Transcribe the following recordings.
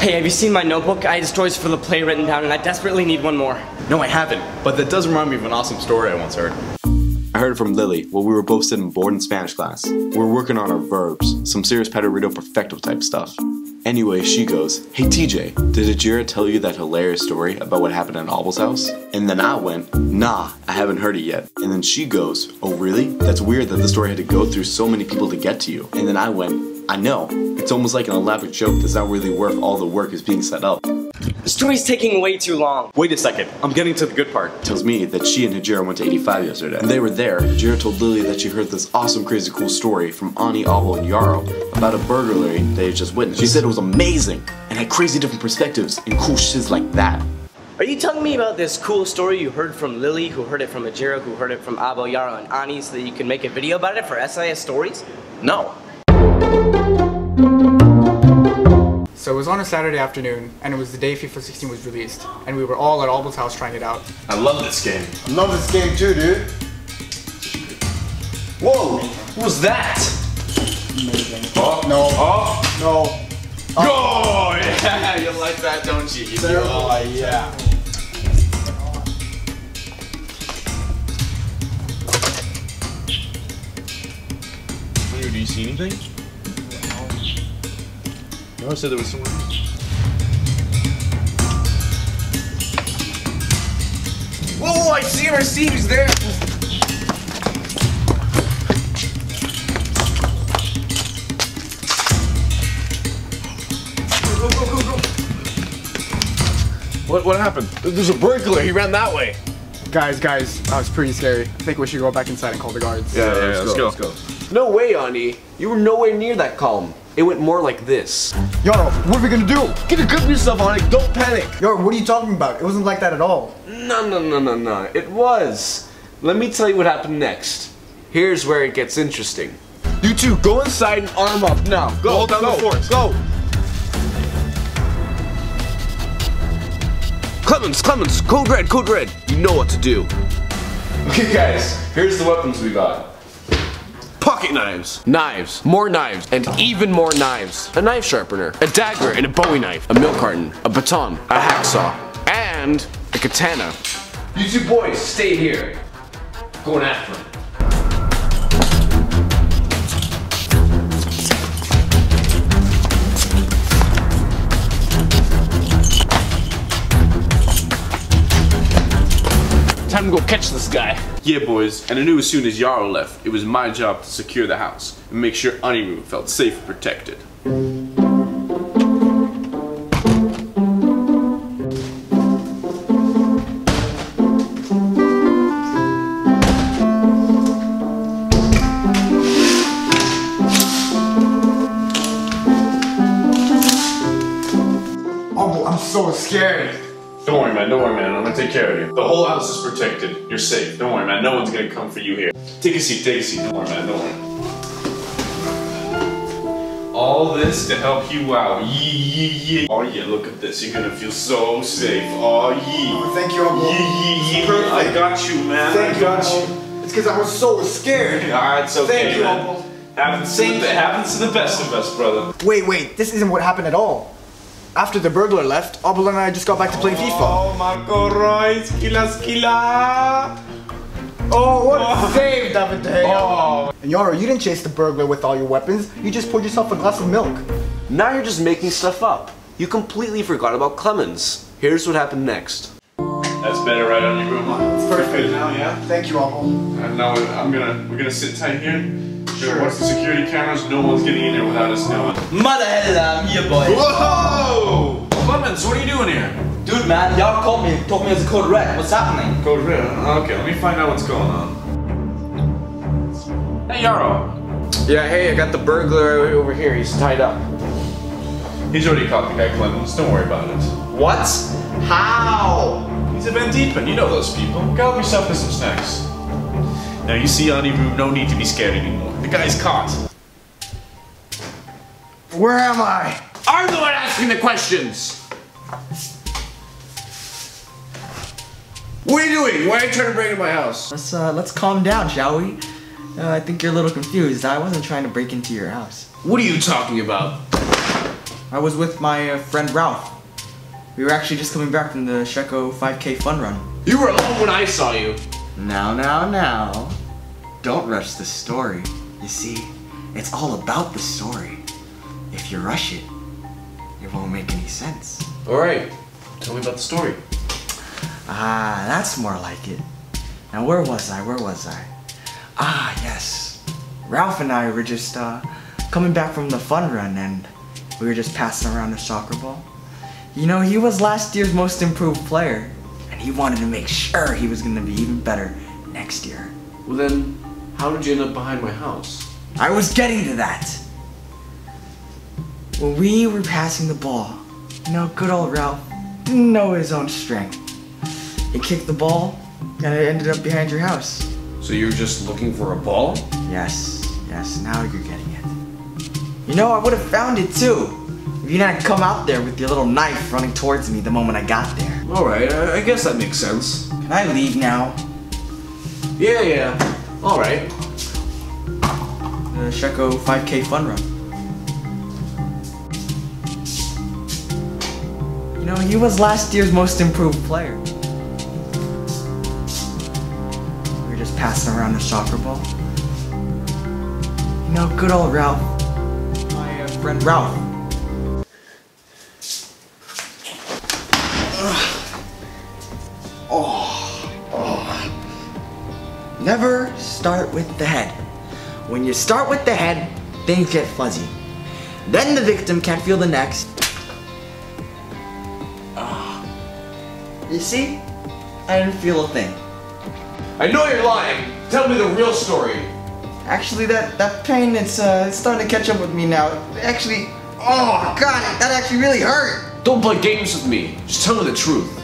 Hey, have you seen my notebook? I had stories for the play written down and I desperately need one more. No, I haven't, but that does remind me of an awesome story I once heard. I heard it from Lily while we were both sitting bored in Spanish class. We were working on our verbs, some serious Pretérito Perfecto type stuff. Anyway, she goes, Hey TJ, did Ajira tell you that hilarious story about what happened at Abel's house? And then I went, Nah, I haven't heard it yet. And then she goes, Oh really? That's weird that the story had to go through so many people to get to you. And then I went, I know. It's almost like an elaborate joke that's not really worth all the work is being set up. The story's taking way too long. Wait a second, I'm getting to the good part. Tells me that she and Hajira went to 85 yesterday. And they were there. Hajira told Lily that she heard this awesome, crazy, cool story from Ani, Abel, and Yarrow about a burglary they had just witnessed. She said it was amazing and had crazy different perspectives and cool shiz like that. Are you telling me about this cool story you heard from Lily, who heard it from Ajira, who heard it from Abel, Yarrow, and Ani, so that you can make a video about it for SIS Stories? No. So it was on a Saturday afternoon, and it was the day FIFA 16 was released, and we were all at Albel's house trying it out. I love this game. I love this game too, dude. Whoa, what was that? Oh, oh, no. Oh, No. oh yeah, you like that, don't you? you. Oh, yeah. Do you see anything? No, I said there was someone. Whoa, I see him, I see him, he's there. Go, go, go, go. What, what happened? There's a burglar, he ran that way. Guys, guys, that was pretty scary. I think we should go back inside and call the guards. Yeah, yeah, let's, go, let's go. No way, Ani. You were nowhere near that column. It went more like this. Yaro, what are we gonna do? Get a grip of yourself, Ani. Don't panic. Yaro, what are you talking about? It wasn't like that at all. No, no, no, no, no. It was. Let me tell you what happened next. Here's where it gets interesting. You two, go inside and arm up now. Go, Hold down go, the fort. Go. Clemens, Clemens, code red, code red. You know what to do. Okay, guys, here's the weapons we got. Pocket knives, knives, more knives, and even more knives. A knife sharpener, a dagger and a bowie knife, a milk carton, a baton, a hacksaw, and a katana. You two boys, stay here. Going after him. Time to go catch this guy. Yeah, boys, and I knew as soon as Yarrow left, it was my job to secure the house and make sure Aniru felt safe and protected. Oh, I'm so scared. Don't worry, man. Don't worry, man. I'm gonna take care of you. The whole house is protected. You're safe. Don't worry, man. No one's gonna come for you here. Take a seat. Take a seat. Don't worry, man. Don't worry. All this to help you out. Yee yee yee. Oh yeah, look at this. You're gonna feel so safe. Oh yee. Oh, thank you, Uncle. Yee yee yee. Perfect. I got you, man. Thank I you, got Uncle. It's because I was so scared. Ah, it's okay, Thank you, man. Uncle. Happens to, the, happens to the best of us, brother. Wait, wait, this isn't what happened at all. After the burglar left, Abel and I just got back to playing FIFA. Oh, Marco Reus, skilla skilla. Oh, what a oh. save, David De Gea. Oh. And Yaro, you didn't chase the burglar with all your weapons. You just poured yourself a glass of milk. Now you're just making stuff up. You completely forgot about Clemens. Here's what happened next. That's better right on your room. It's perfect. now, yeah. Thank you, Uncle. And now I'm gonna we're gonna sit tight here. Sure. Watch the security cameras. No one's getting in here without us knowing. Mother hell, yeah, boy. Whoa! Clemens, what are you doing here? Dude, man, y'all called me, told me it's a code red. What's happening? Code red. Okay, let me find out what's going on. Hey, Yarrow. Yeah, hey, I got the burglar over here. He's tied up. He's already caught the guy, Clemens. Don't worry about it. What? How? He's a Van Diepen. You know those people. Go help yourself with some snacks. Now you see, Aniru, no need to be scared anymore. The guy's caught. Where am I? I'm the one asking the questions. What are you doing? Why are you trying to break into my house? Let's uh, let's calm down, shall we? Uh, I think you're a little confused. I wasn't trying to break into your house. What are you talking about? I was with my uh, friend Ralph. We were actually just coming back from the Sheko 5K fun run. You were alone when I saw you. Now, now, now. Don't rush the story. You see, it's all about the story. If you rush it, it won't make any sense. Alright, tell me about the story. Ah, that's more like it. Now, where was I? Where was I? Ah, yes. Ralph and I were just uh, coming back from the fun run and we were just passing around a soccer ball. You know, he was last year's most improved player and he wanted to make sure he was going to be even better next year. Well then, how did you end up behind my house? I was getting to that. When we were passing the ball, you know, good old Ralph didn't know his own strength. He kicked the ball and it ended up behind your house. So you're just looking for a ball? Yes, yes, now you're getting it. You know, I would have found it too. If you didn't come out there with your little knife running towards me the moment I got there. Alright, I, I guess that makes sense. Can I leave now? Yeah, yeah. Alright. The Sheko 5K fun run. You know, he was last year's most improved player. We were just passing around a soccer ball. You know, good old Ralph. My uh, friend Ralph. Never start with the head. When you start with the head, things get fuzzy. Then the victim can't feel the next. Ah. You see? I didn't feel a thing. I know you're lying. Tell me the real story. Actually, that, that pain, it's, uh, it's starting to catch up with me now. Actually, oh god, that actually really hurt. Don't play games with me. Just tell me the truth.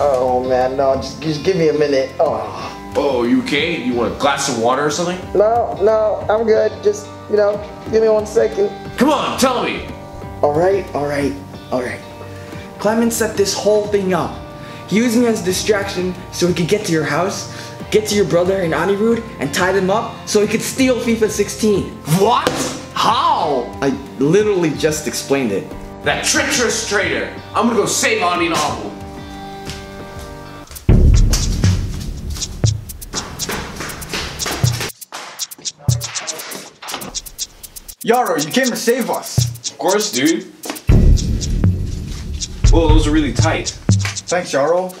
Oh man, no, just, just give me a minute. Oh. Oh, you okay? You want a glass of water or something? No, no, I'm good. Just, you know, give me one second. Come on, tell me. Alright, alright, alright. Clemens set this whole thing up. He used me as a distraction so he could get to your house, get to your brother and Anirudh, and tie them up so he could steal FIFA 16. What? How? I literally just explained it. That treacherous traitor. I'm gonna go save Ani and Abu. Yaro, you came to save us. Of course, dude. Whoa, those are really tight. Thanks, Yaro.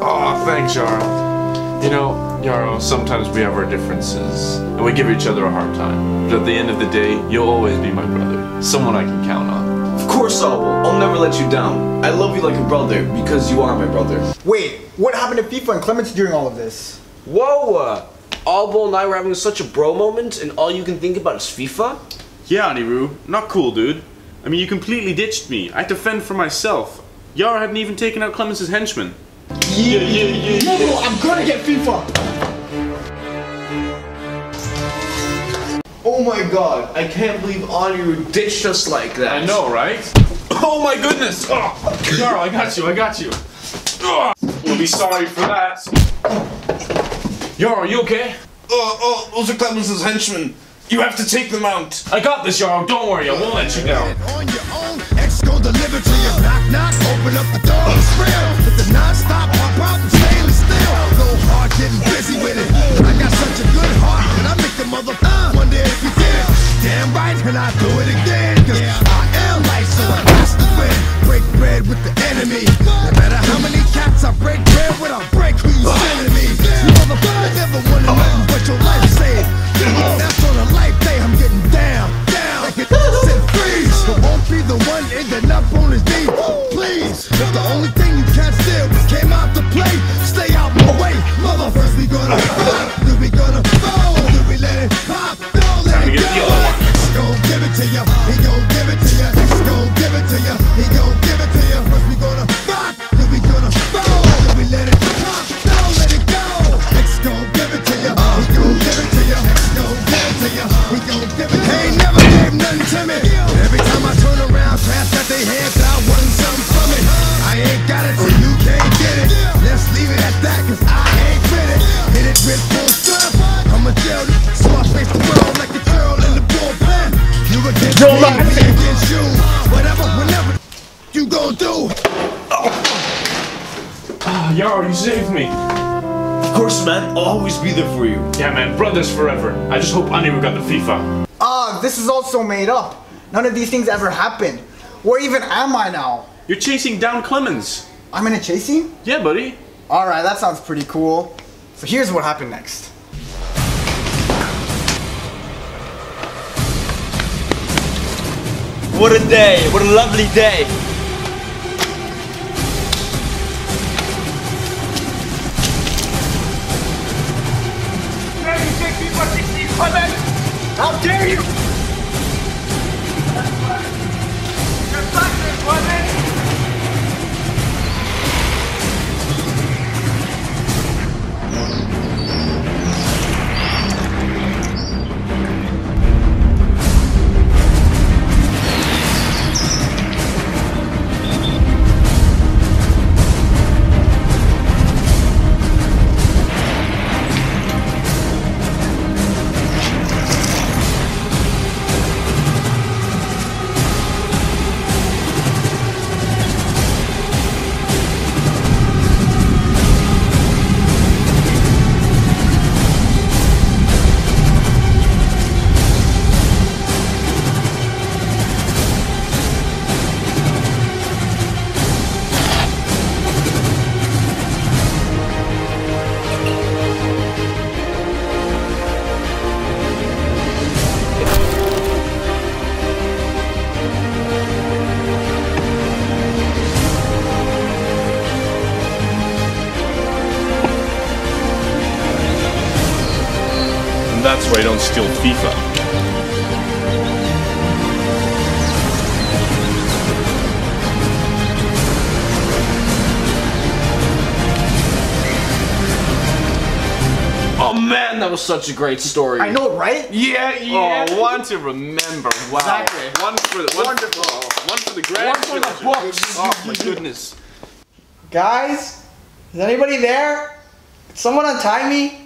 Aw, thanks, Yarrow. You know, Yarrow, sometimes we have our differences, and we give each other a hard time. But at the end of the day, you'll always be my brother. Someone I can count on. Of course I will. I'll never let you down. I love you like a brother because you are my brother. Wait, what happened to FIFA and Clemens during all of this? Whoa! Uh, Uh, Albo and I were having such a bro moment, and all you can think about is FIFA? Yeah, Aniru, not cool, dude. I mean, you completely ditched me. I had to fend for myself. Yara hadn't even taken out Clemens' henchmen. Yeah, yeah, yeah, No, no, I'm gonna get FIFA. Oh my god, I can't believe Aniru ditched us like that. I know, right? Oh my goodness! Oh, Yara, I got you, I got you. Oh, we'll be sorry for that. Yara, are you okay? Oh, oh, those are Clemens' henchmen. You have to take them out. I got this, Yara. Don't worry, I won't let you down. on your own. X gon' deliver to you. Knock, knock, open up the door. It's real. It's a non-stop hard problem. Stainless steel. Go hard, getting busy with it. I got such a good heart that I make the mother uh, wonder if you did it. Damn right, and I do it Mother, Ah, Yaro, you saved me. Of course, man. I'll always be there for you. Yeah, man, brothers forever. I just hope Aniru got the FIFA. Ah, this is also made up. None of these things ever happened. Where even am I now? You're chasing down Clemens. I'm in a chase scene? Yeah, buddy. Alright, that sounds pretty cool. So here's what happened next. What a day. What a lovely day. Dare you! And that's why I don't steal FIFA. Oh man, that was such a great story. I know, right? Yeah, yeah. Oh, one to remember. Wow. Exactly. One for the one, Wonderful. oh, one for the grand. One for the books. Oh my goodness. Guys, is anybody there? Could someone untie me?